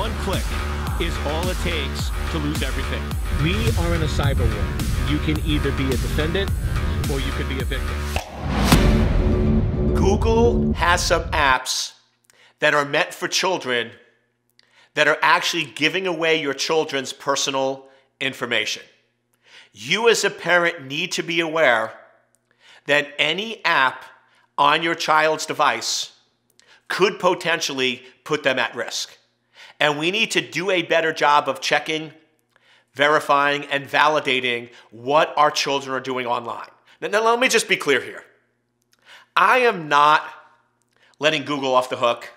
one click is all it takes to lose everything. We are in a cyber war. You can either be a defendant or you could be a victim. Google has some apps that are meant for children that are actually giving away your children's personal information. You, as a parent, need to be aware that any app on your child's device could potentially put them at risk. And we need to do a better job of checking, verifying, and validating what our children are doing online. Now, now let me just be clear here. I am not letting Google off the hook.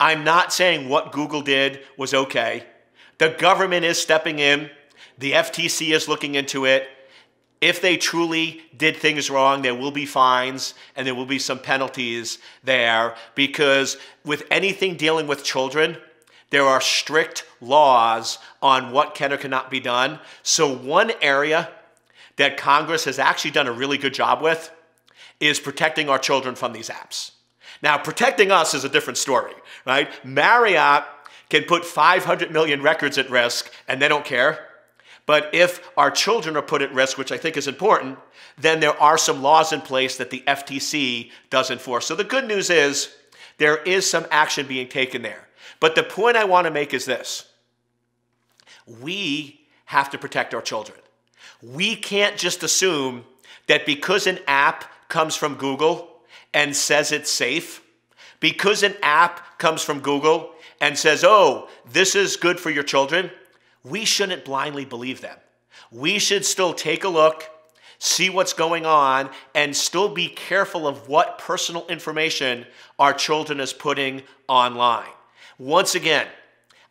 I'm not saying what Google did was okay. The government is stepping in. The FTC is looking into it. If they truly did things wrong, there will be fines and there will be some penalties there because with anything dealing with children, there are strict laws on what can or cannot be done. So, one area that Congress has actually done a really good job with is protecting our children from these apps. Now, protecting us is a different story, right? Marriott can put 500 million records at risk and they don't care. But if our children are put at risk, which I think is important, then there are some laws in place that the FTC does enforce. So the good news is there is some action being taken there. But the point I want to make is this we have to protect our children. We can't just assume that because an app comes from Google and says it's safe, because an app comes from Google and says, oh, this is good for your children, we shouldn't blindly believe them. We should still take a look, see what's going on, and still be careful of what personal information our children is putting online. Once again,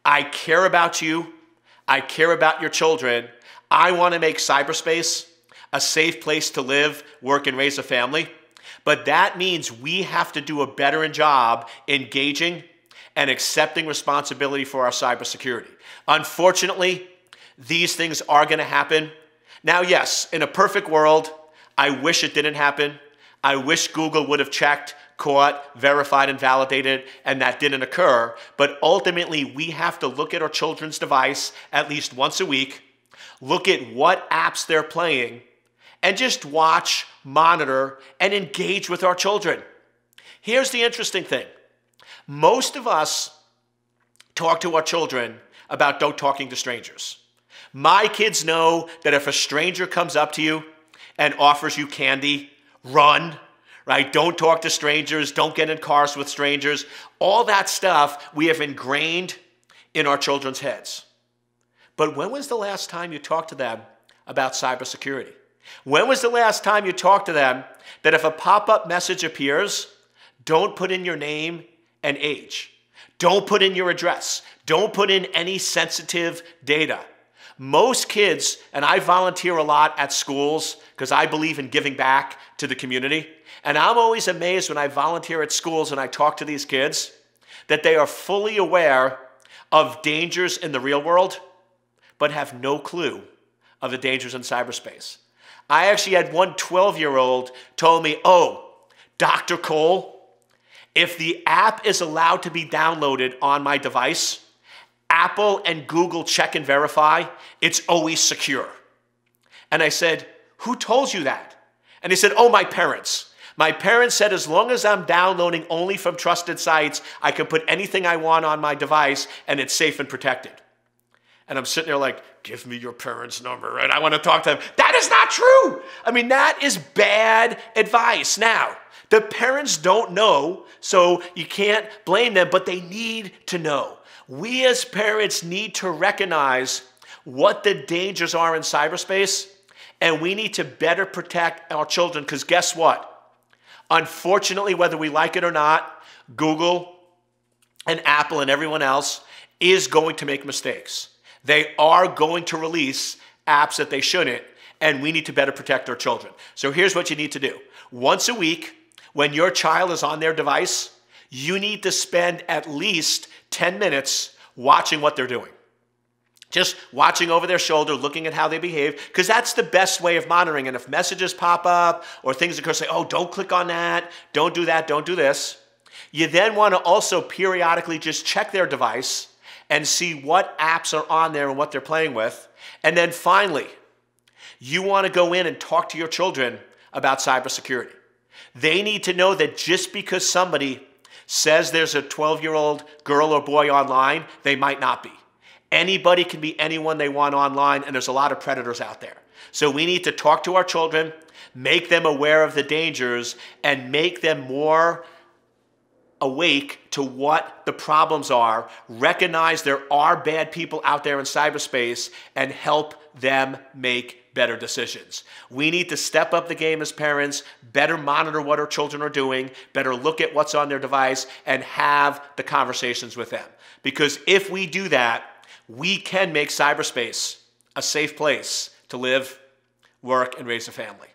I care about you. I care about your children. I want to make cyberspace a safe place to live, work, and raise a family. But that means we have to do a better job engaging and accepting responsibility for our cybersecurity. Unfortunately, these things are going to happen. Now, yes, in a perfect world, I wish it didn't happen. I wish Google would have checked, caught, verified, and validated, and that didn't occur. But ultimately, we have to look at our children's device at least once a week, look at what apps they're playing, and just watch, monitor, and engage with our children. Here's the interesting thing most of us talk to our children about don't talking to strangers. My kids know that if a stranger comes up to you and offers you candy, run, right? Don't talk to strangers, don't get in cars with strangers. All that stuff we have ingrained in our children's heads. But when was the last time you talked to them about cybersecurity? When was the last time you talked to them that if a pop up message appears, don't put in your name and age? Don't put in your address. Don't put in any sensitive data. Most kids, and I volunteer a lot at schools because I believe in giving back to the community. And I'm always amazed when I volunteer at schools and I talk to these kids that they are fully aware of dangers in the real world, but have no clue of the dangers in cyberspace. I actually had one 12 year old told me, Oh, Dr. Cole, if the app is allowed to be downloaded on my device, Apple and Google check and verify, it's always secure. And I said, Who told you that? And he said, Oh, my parents. My parents said, as long as I'm downloading only from trusted sites, I can put anything I want on my device and it's safe and protected. And I'm sitting there like, give me your parents' number, right? I want to talk to them. That is not true. I mean, that is bad advice. Now, the parents don't know, so you can't blame them, but they need to know. We as parents need to recognize what the dangers are in cyberspace, and we need to better protect our children because guess what? Unfortunately, whether we like it or not, Google and Apple and everyone else is going to make mistakes. They are going to release apps that they shouldn't, and we need to better protect our children. So here's what you need to do once a week, when your child is on their device, you need to spend at least 10 minutes watching what they're doing. Just watching over their shoulder, looking at how they behave, because that's the best way of monitoring. And if messages pop up or things occur, say, oh, don't click on that, don't do that, don't do this. You then want to also periodically just check their device and see what apps are on there and what they're playing with. And then finally, you want to go in and talk to your children about cybersecurity. They need to know that just because somebody says there's a 12 year old girl or boy online, they might not be. Anybody can be anyone they want online, and there's a lot of predators out there. So we need to talk to our children, make them aware of the dangers, and make them more awake to what the problems are, recognize there are bad people out there in cyberspace, and help them make better decisions. We need to step up the game as parents, better monitor what our children are doing, better look at what's on their device, and have the conversations with them. Because if we do that, we can make cyberspace a safe place to live, work, and raise a family.